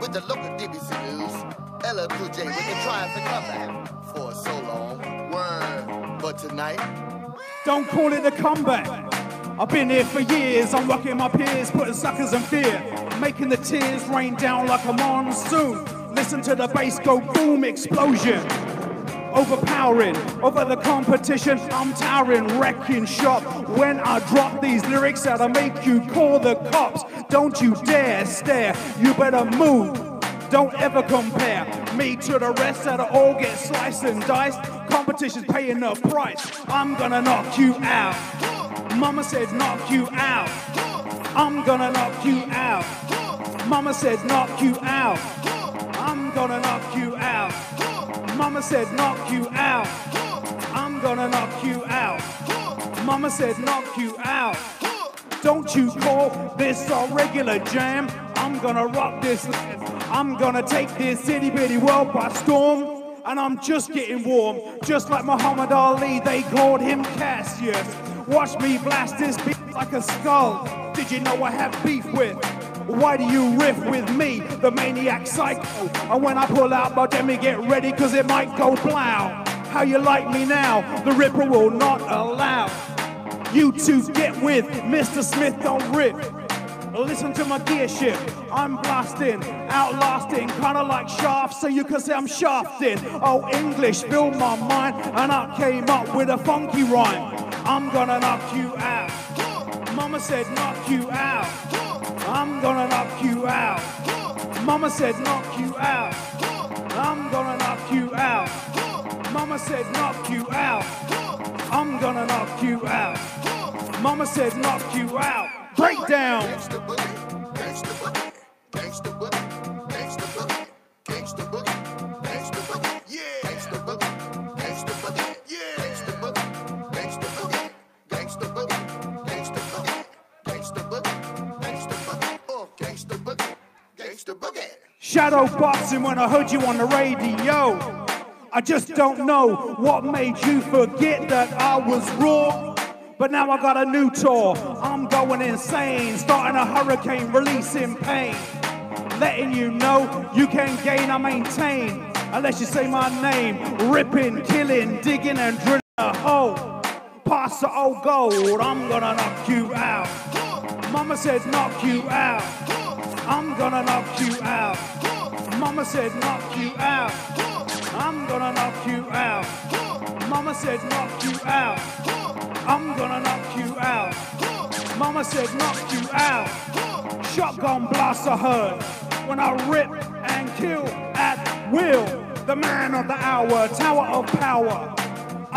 With the local DBC news. LL Cool J with the triumphant comeback for so long. Word. But tonight, Don't call it a comeback. I've been here for years. I'm rocking my peers, putting suckers in fear, making the tears rain down like a monsoon. Listen to the bass go boom, explosion. Overpowering over the competition, I'm towering, wrecking shop. When I drop these lyrics that'll make you call the cops. Don't you dare stare, you better move. Don't ever compare me to the rest that'll all get sliced and diced. Competition's paying the price. I'm gonna knock you out. Mama says knock you out. I'm gonna knock you out. Mama says knock you out. I'm gonna knock you out. Mama said, knock you out. I'm gonna knock you out. Mama said, knock you out. Don't you call this a regular jam? I'm gonna rock this. I'm gonna take this itty bitty world by storm. And I'm just getting warm. Just like Muhammad Ali, they called him Cassius. Watch me blast this beat like a skull. Did you know I have beef with? Why do you riff with me, the maniac psycho? And when I pull out my demi, get ready, cause it might go blow. How you like me now? The Ripper will not allow. You two get with Mr. Smith, don't rip. Listen to my gear shift. I'm blasting, outlasting, kinda like shaft, so you can say I'm shafting. Oh, English filled my mind, and I came up with a funky rhyme. I'm gonna knock you out. Mama said knock you out. I'm gonna knock you out. Mama said knock you out. I'm gonna knock you out. Mama said knock you out. I'm gonna knock you out. Mama said knock you out. Breakdown. gangsta boogie, Shadow boxing when I heard you on the radio. I just don't know what made you forget that I was raw. But now I got a new tour. I'm going insane, starting a hurricane, releasing pain. Letting you know you can gain, I maintain. Unless you say my name, ripping, killing, digging, and drilling a hole. Pass the old gold, I'm gonna knock you out. Mama said knock you out. I'm gonna knock you out. Mama said knock you out. I'm gonna knock you out. Mama said knock you out. I'm gonna knock you out. Mama said knock you out. Shotgun blast I heard when I rip and kill at will. The man of the hour, tower of power.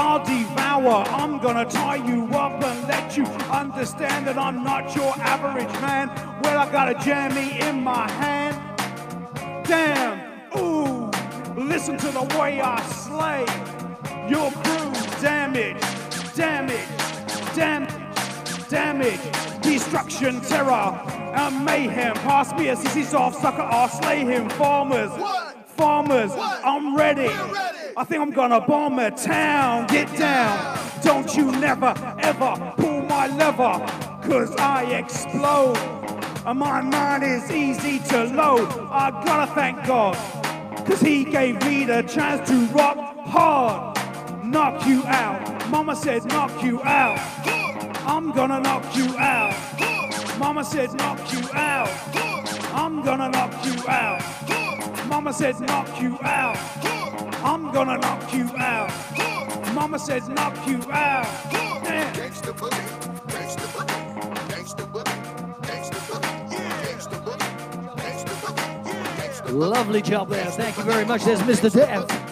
I'll devour. I'm gonna tie you up and let you understand that I'm not your average man. Well, I got a jammy in my hand. Damn, ooh, listen to the way I slay. Your crew, damage, damage, damage, damage, destruction, terror, and mayhem. Pass me a sissy soft sucker, I'll slay him. Farmers, What? farmers, What? I'm ready. I think I'm gonna bomb a town. Get down. Don't you never ever pull my lever, cause I explode. And my mind is easy to load. I gotta thank God, cause he gave me the chance to rock hard. Knock you out. Mama said knock you out. I'm gonna knock you out. Mama said knock you out. I'm gonna knock you out. Mama said knock you out. I'm gonna knock you out. Mama said knock you out. Damn. Gangsta boogie, gangsta boogie, gangsta boogie, gangsta boogie, yeah, gangsta boogie, gangsta boogie, yeah. Lovely job there. Thank you very much. There's Mr. Dev.